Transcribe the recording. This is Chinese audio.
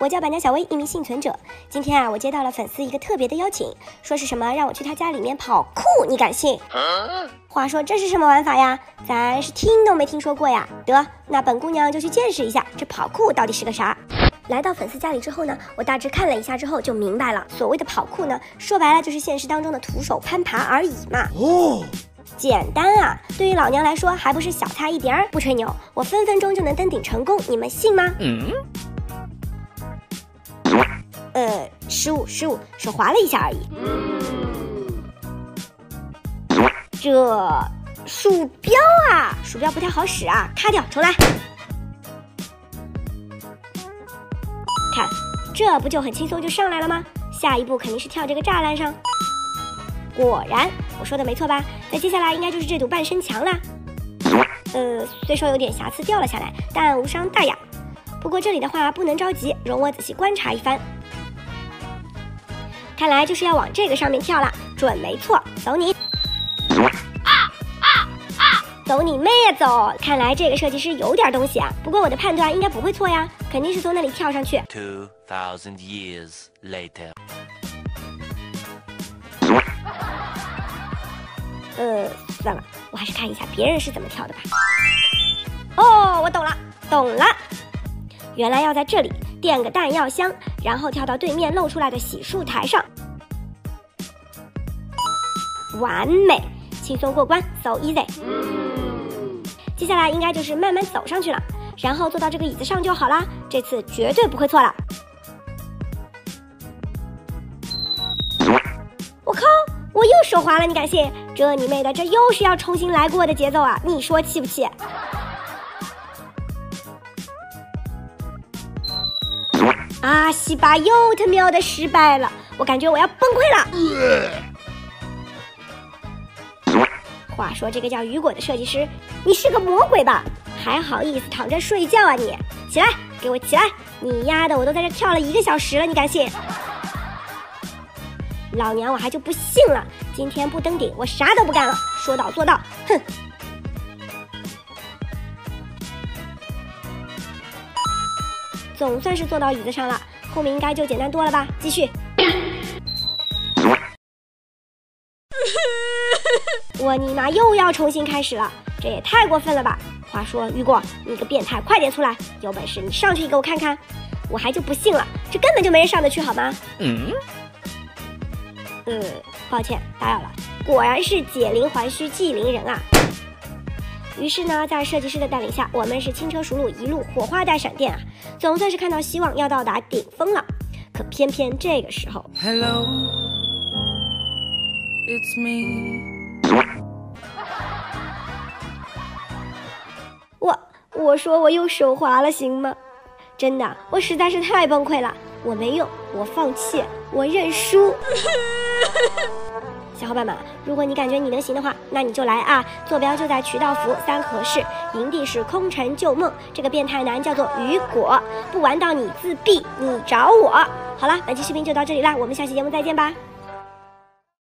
我叫板娘小薇，一名幸存者。今天啊，我接到了粉丝一个特别的邀请，说是什么让我去他家里面跑酷，你敢信？话说这是什么玩法呀？咱是听都没听说过呀。得，那本姑娘就去见识一下这跑酷到底是个啥。来到粉丝家里之后呢，我大致看了一下之后就明白了，所谓的跑酷呢，说白了就是现实当中的徒手攀爬而已嘛。哦。简单啊，对于老娘来说还不是小菜一碟儿。不吹牛，我分分钟就能登顶成功，你们信吗？嗯。呃，失误失误，手滑了一下而已。这鼠标啊，鼠标不太好使啊，卡掉，重来。看，这不就很轻松就上来了吗？下一步肯定是跳这个栅栏上。果然，我说的没错吧？那接下来应该就是这堵半身墙啦。呃，虽说有点瑕疵掉了下来，但无伤大雅。不过这里的话不能着急，容我仔细观察一番。看来就是要往这个上面跳了，准没错。走你！啊啊啊！走你妹呀走！看来这个设计师有点东西啊。不过我的判断应该不会错呀，肯定是从那里跳上去。Two thousand years later. 呃，算了，我还是看一下别人是怎么跳的吧。哦，我懂了，懂了，原来要在这里垫个弹药箱，然后跳到对面露出来的洗漱台上，完美，轻松过关，so easy。接下来应该就是慢慢走上去了，然后坐到这个椅子上就好啦。这次绝对不会错了。我又手滑了，你敢信？这你妹的，这又是要重新来过的节奏啊！你说气不气？阿，西巴又他喵的失败了，我感觉我要崩溃了。话说这个叫雨果的设计师，你是个魔鬼吧？还好意思躺着睡觉啊你？起来，给我起来！你丫的，我都在这跳了一个小时了，你敢信？老娘我还就不信了，今天不登顶，我啥都不干了，说到做到，哼！总算是坐到椅子上了，后面应该就简单多了吧？继续。我尼玛又要重新开始了，这也太过分了吧！话说雨果，你个变态，快点出来，有本事你上去给我看看！我还就不信了，这根本就没人上得去好吗？嗯。呃，抱歉打扰了，果然是解铃还须系铃人啊。于是呢，在设计师的带领下，我们是轻车熟路，一路火花带闪电啊，总算是看到希望要到达顶峰了。可偏偏这个时候，Hello，it's me。我我说我又手滑了，行吗？真的，我实在是太崩溃了，我没用，我放弃，我认输。小伙伴们，如果你感觉你能行的话，那你就来啊！坐标就在渠道服三河市，营地是空城旧梦。这个变态男叫做雨果，不玩到你自闭，你找我。好了，本期视频就到这里啦，我们下期节目再见吧。